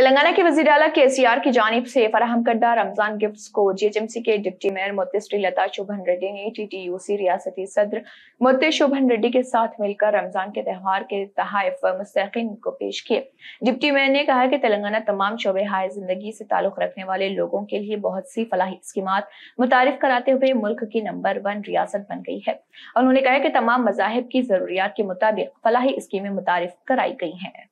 तेलंगाना के वज़ीर अला के सी आर की जानब से फराहम करदा रमज़ान गिफ्ट को जीएचएमसी के डिप्टी मेयर मोती लता शोभन रेड्डी ने टी टी यू रियासती सदर मोती शोभन रेड्डी के साथ मिलकर रमज़ान के त्यौहार के तहफ मुस्तकिन को पेश किए। डिप्टी मेयर ने कहा कि तेलंगाना तमाम शोबे हाय ज़िंदगी से ताल्लुक रखने वाले लोगों के लिए बहुत सी फलाही स्कीम मुतारफ़ कराते हुए मुल्क की नंबर वन रियासत बन गई है। उन्होंने कहा कि तमाम मजाहब की जरूरियात के मुताबिक फलाही स्कीमें मुतारफ कराई गई हैं।